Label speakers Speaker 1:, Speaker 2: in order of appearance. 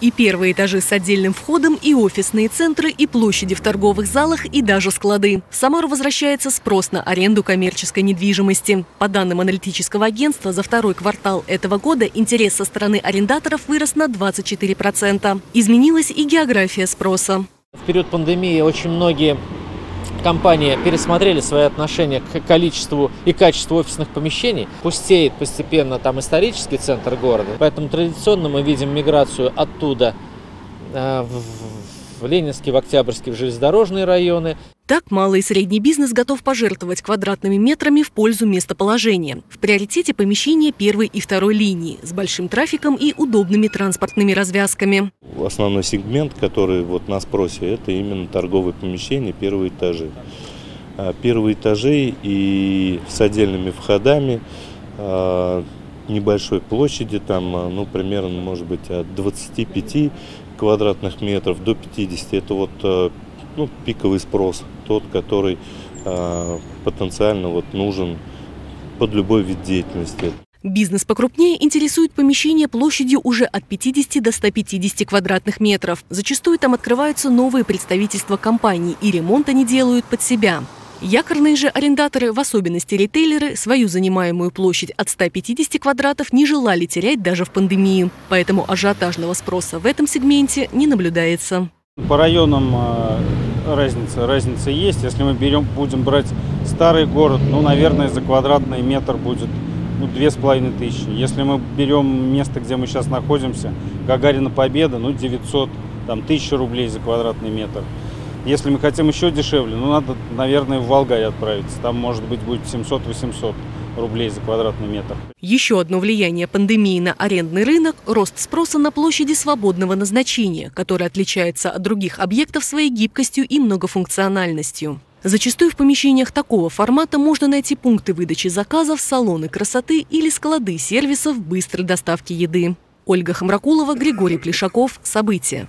Speaker 1: И первые этажи с отдельным входом, и офисные центры, и площади в торговых залах, и даже склады. В возвращается спрос на аренду коммерческой недвижимости. По данным аналитического агентства, за второй квартал этого года интерес со стороны арендаторов вырос на 24%. Изменилась и география спроса.
Speaker 2: В период пандемии очень многие компании пересмотрели свои отношения к количеству и качеству офисных помещений. Пустеет постепенно там исторический центр города, поэтому традиционно мы видим миграцию оттуда э, в, Ленинский, в Октябрьский, в железнодорожные районы.
Speaker 1: Так, малый и средний бизнес готов пожертвовать квадратными метрами в пользу местоположения. В приоритете помещения первой и второй линии с большим трафиком и удобными транспортными развязками.
Speaker 3: Основной сегмент, который вот на спросе, это именно торговые помещения, первые этажи. А, первые этажи и с отдельными входами, а, небольшой площади, там, а, ну, примерно, может быть, от 25 квадратных метров до 50. Это вот ну, пиковый спрос, тот, который э, потенциально вот нужен под любой вид деятельности.
Speaker 1: Бизнес покрупнее интересует помещение площадью уже от 50 до 150 квадратных метров. Зачастую там открываются новые представительства компаний, и ремонт они делают под себя. Якорные же арендаторы, в особенности ритейлеры, свою занимаемую площадь от 150 квадратов не желали терять даже в пандемию. Поэтому ажиотажного спроса в этом сегменте не наблюдается.
Speaker 4: По районам э, разница, разница есть. Если мы берем, будем брать старый город, ну, наверное, за квадратный метр будет ну, две с половиной тысячи. Если мы берем место, где мы сейчас находимся, Гагарина Победа, ну, 900, там, тысяча рублей за квадратный метр. Если мы хотим еще дешевле, ну, надо, наверное, в Волгарь отправиться. Там, может быть, будет 700-800 рублей за квадратный метр.
Speaker 1: Еще одно влияние пандемии на арендный рынок – рост спроса на площади свободного назначения, который отличается от других объектов своей гибкостью и многофункциональностью. Зачастую в помещениях такого формата можно найти пункты выдачи заказов, салоны красоты или склады сервисов быстрой доставки еды. Ольга Хамракулова, Григорий Плешаков. События.